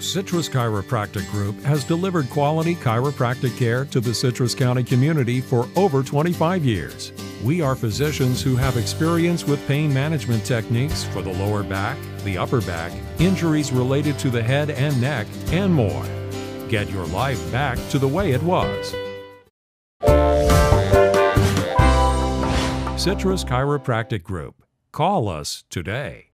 Citrus Chiropractic Group has delivered quality chiropractic care to the Citrus County community for over 25 years. We are physicians who have experience with pain management techniques for the lower back, the upper back, injuries related to the head and neck, and more. Get your life back to the way it was. Citrus Chiropractic Group. Call us today.